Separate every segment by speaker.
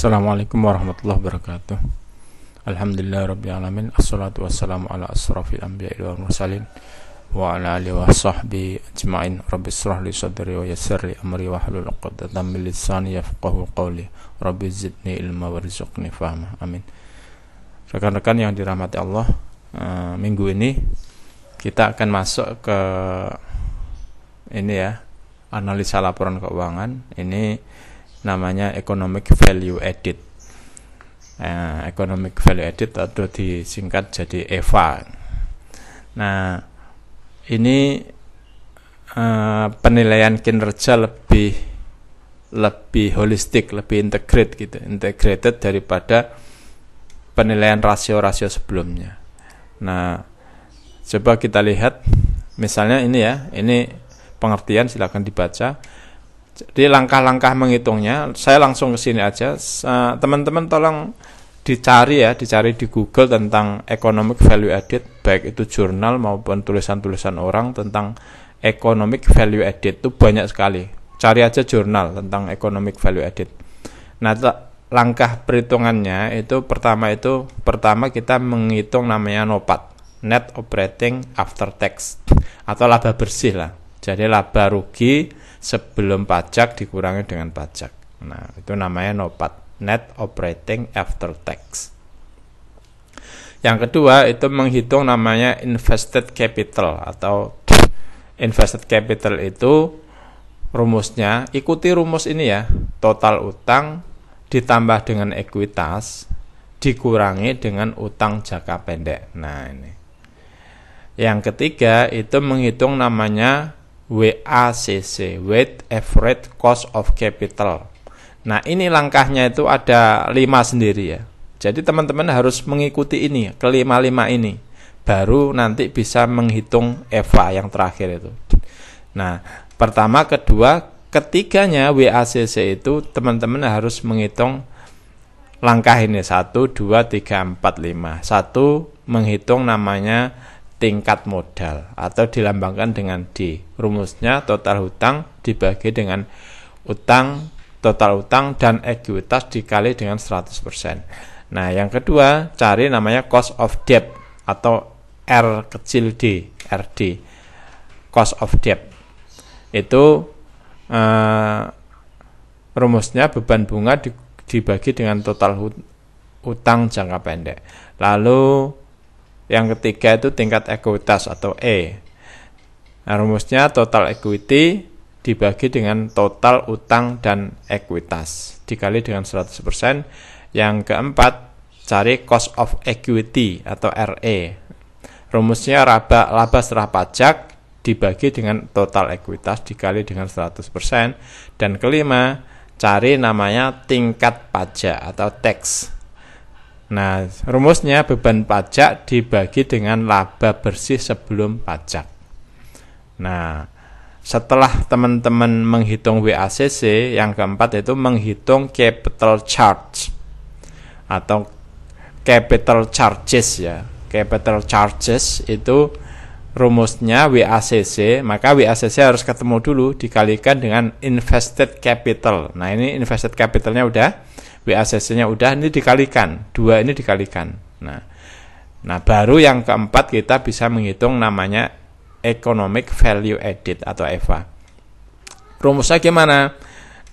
Speaker 1: Assalamualaikum warahmatullahi wabarakatuh. Alhamdulillah Rabbil Alamin. Assalatu wassalamu ala asrafil anbiya wal mursalin Wa ala alihi wa sahbihi ajma'in. Rabbi israh li sadri wa yassir li amri wa halul uqdatan min lisani yafqahu qawli. Rabbi zidni ilma warzuqni fahma. Amin. Rekan-rekan yang dirahmati Allah uh, Minggu ini kita akan masuk ke ini ya analisa laporan keuangan. Ini namanya economic value added. Nah, economic value added atau disingkat jadi EVA nah ini uh, penilaian kinerja lebih lebih holistik lebih integrate gitu integrated daripada penilaian rasio-rasio sebelumnya. Nah coba kita lihat. Misalnya ini ya ini pengertian silahkan dibaca jadi langkah-langkah menghitungnya, saya langsung ke sini aja. Teman-teman tolong dicari ya, dicari di Google tentang economic value added, baik itu jurnal maupun tulisan-tulisan orang tentang economic value added itu banyak sekali. Cari aja jurnal tentang economic value added. Nah, langkah perhitungannya itu pertama itu pertama kita menghitung namanya NOPAT, net operating after tax atau laba bersih lah. Jadi laba rugi sebelum pajak dikurangi dengan pajak. Nah, itu namanya NOPAT, net operating after tax. Yang kedua itu menghitung namanya invested capital atau invested capital itu rumusnya ikuti rumus ini ya. Total utang ditambah dengan ekuitas dikurangi dengan utang jangka pendek. Nah, ini. Yang ketiga itu menghitung namanya WACC, Weight Average Cost of Capital. Nah, ini langkahnya itu ada lima sendiri ya. Jadi teman-teman harus mengikuti ini, kelima-lima ini. Baru nanti bisa menghitung EVA yang terakhir itu. Nah, pertama, kedua, ketiganya WACC itu teman-teman harus menghitung langkah ini. Satu, dua, tiga, empat, lima. Satu, menghitung namanya tingkat modal atau dilambangkan dengan D. Rumusnya total hutang dibagi dengan utang total utang dan ekuitas dikali dengan 100%. Nah, yang kedua, cari namanya cost of debt atau R kecil D, RD. Cost of debt. Itu uh, rumusnya beban bunga dibagi dengan total hutang jangka pendek. Lalu yang ketiga itu tingkat ekuitas atau E. Nah, rumusnya total equity dibagi dengan total utang dan ekuitas dikali dengan 100%. Yang keempat, cari cost of equity atau RE. Rumusnya laba, laba setelah pajak dibagi dengan total ekuitas dikali dengan 100%. Dan kelima, cari namanya tingkat pajak atau tax Nah, rumusnya beban pajak dibagi dengan laba bersih sebelum pajak. Nah, setelah teman-teman menghitung WACC, yang keempat itu menghitung capital charge atau capital charges ya. Capital charges itu rumusnya WACC, maka WACC harus ketemu dulu dikalikan dengan invested capital. Nah, ini invested capitalnya udah WACC-nya udah ini dikalikan, dua ini dikalikan. Nah, nah baru yang keempat kita bisa menghitung namanya economic value added atau EVA. Rumusnya gimana?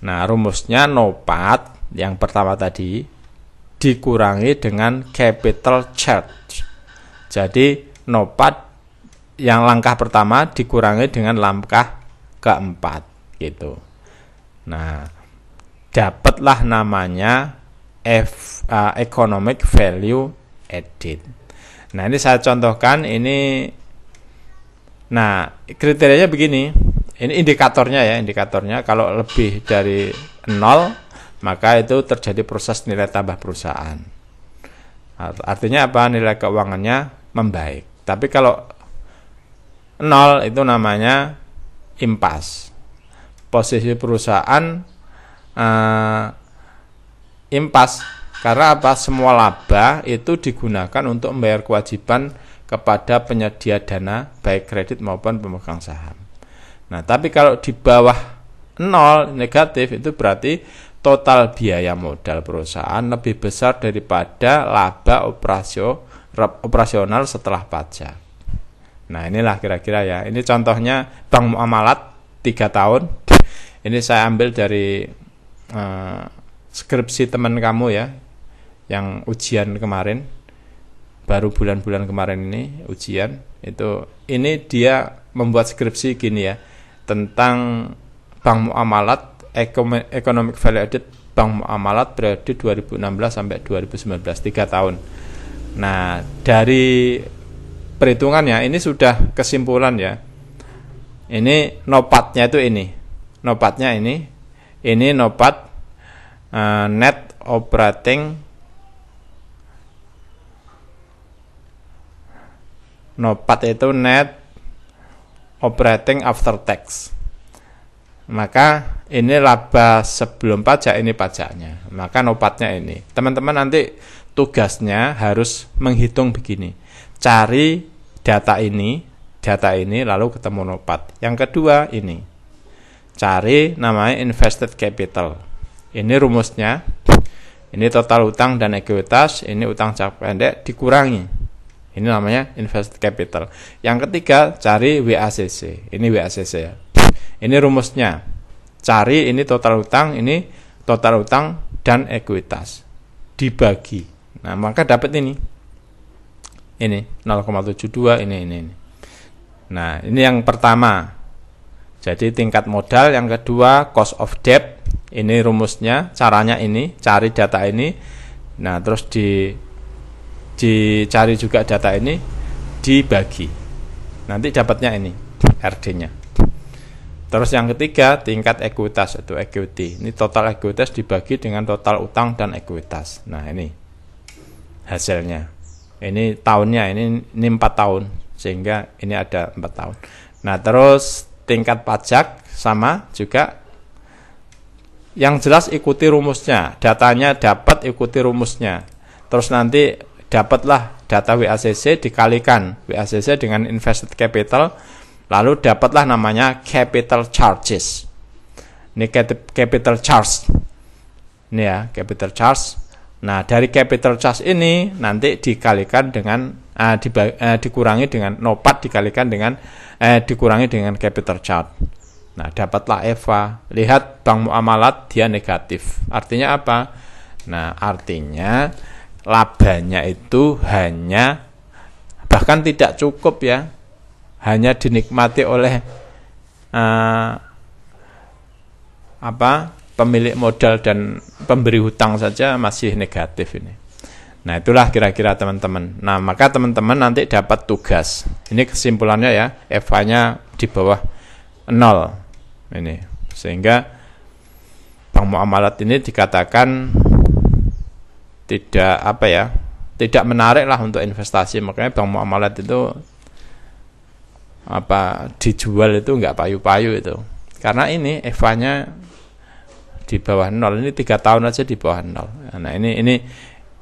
Speaker 1: Nah, rumusnya NOPAT yang pertama tadi dikurangi dengan capital charge. Jadi NOPAT yang langkah pertama dikurangi dengan langkah keempat gitu. Nah, dapatlah namanya F, uh, economic value added. Nah, ini saya contohkan ini Nah, kriterianya begini. Ini indikatornya ya, indikatornya kalau lebih dari nol maka itu terjadi proses nilai tambah perusahaan. Artinya apa? Nilai keuangannya membaik. Tapi kalau nol itu namanya impas. Posisi perusahaan uh, impas karena apa semua laba itu digunakan untuk membayar kewajiban kepada penyedia dana baik kredit maupun pemegang saham. Nah, tapi kalau di bawah nol negatif itu berarti total biaya modal perusahaan lebih besar daripada laba operasio, operasional setelah pajak. Nah inilah kira-kira ya. Ini contohnya bank muamalat 3 tahun. Ini saya ambil dari uh, skripsi teman kamu ya, yang ujian kemarin, baru bulan-bulan kemarin ini ujian itu. Ini dia membuat skripsi gini ya tentang bank muamalat economic value added bank muamalat periode 2016 sampai 2019 tiga tahun. Nah dari perhitungannya ini sudah kesimpulan ya. Ini nopatnya itu ini, nopatnya ini, ini nopat uh, net operating nopat itu net operating after tax. Maka ini laba sebelum pajak ini pajaknya. Maka nopatnya ini. Teman-teman nanti tugasnya harus menghitung begini. Cari data ini data ini lalu ketemu nopat. Yang kedua ini cari namanya invested capital ini rumusnya ini total utang dan ekuitas ini utang jangka pendek dikurangi ini namanya invested capital yang ketiga cari WACC ini WACC ya ini rumusnya. Cari ini total utang, ini total utang dan ekuitas. Dibagi. Nah, maka dapat ini. Ini 0,72 ini ini ini. Nah, ini yang pertama. Jadi tingkat modal yang kedua cost of debt. Ini rumusnya, caranya ini, cari data ini. Nah, terus di dicari juga data ini dibagi. Nanti dapatnya ini RD-nya. Terus yang ketiga tingkat ekuitas itu equity. Ini total ekuitas dibagi dengan total utang dan ekuitas. Nah ini hasilnya. Ini tahunnya ini ini empat tahun sehingga ini ada empat tahun. Nah terus tingkat pajak sama juga. Yang jelas ikuti rumusnya, datanya dapat ikuti rumusnya. Terus nanti dapatlah data WACC dikalikan WACC dengan invested capital Lalu dapatlah namanya capital charges. Ini capital charge. Ini ya, capital charge. Nah, dari capital charge ini nanti dikalikan dengan uh, uh, dikurangi dengan nopat dikalikan dengan uh, dikurangi dengan capital charge. Nah, dapatlah Eva. Lihat bank muamalat dia negatif. Artinya apa? Nah, artinya labanya itu hanya bahkan tidak cukup ya hanya dinikmati oleh uh, apa pemilik modal dan pemberi hutang saja masih negatif ini. Nah itulah kira-kira teman-teman. Nah maka teman-teman nanti dapat tugas. Ini kesimpulannya ya, Eva-nya di bawah nol ini, sehingga bank muamalat ini dikatakan tidak apa ya, tidak menarik lah untuk investasi. Makanya bank muamalat itu apa dijual itu enggak payu-payu itu karena ini Eva-nya di bawah nol ini tiga tahun aja di bawah nol nah ini ini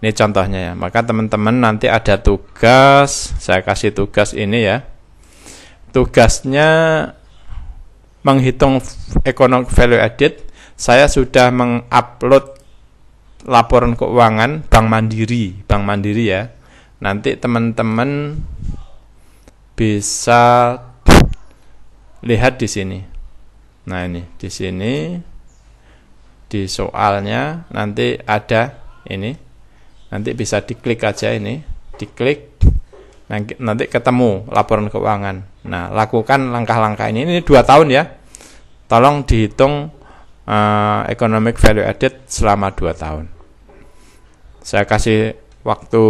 Speaker 1: ini contohnya ya. Maka teman-teman nanti ada tugas. Saya kasih tugas ini ya. Tugasnya menghitung economic value added. Saya sudah mengupload laporan keuangan Bank Mandiri. Bank Mandiri ya. Nanti teman-teman bisa lihat di sini. Nah, ini di sini. Di soalnya nanti ada ini. Nanti bisa diklik aja ini, diklik nanti, nanti ketemu laporan keuangan. Nah, lakukan langkah-langkah ini. Ini dua tahun ya. Tolong dihitung uh, economic value added selama dua tahun. Saya kasih waktu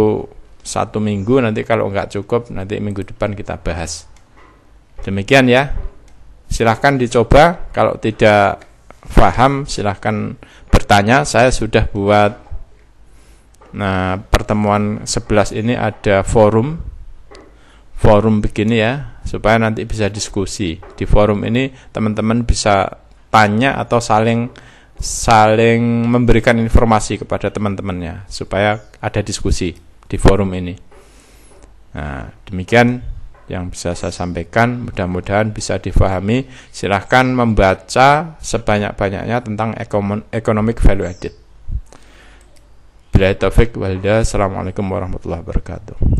Speaker 1: satu minggu nanti kalau nggak cukup nanti minggu depan kita bahas demikian ya silahkan dicoba kalau tidak paham silahkan bertanya saya sudah buat nah pertemuan 11 ini ada forum. Forum begini ya supaya nanti bisa diskusi. Di forum ini teman-teman bisa tanya atau saling saling memberikan informasi kepada teman-temannya supaya ada diskusi di forum ini. Nah, demikian yang bisa saya sampaikan. Mudah-mudahan bisa difahami. Silahkan membaca sebanyak-banyaknya tentang economic value added Bila taufik walda Assalamualaikum warahmatullahi wabarakatuh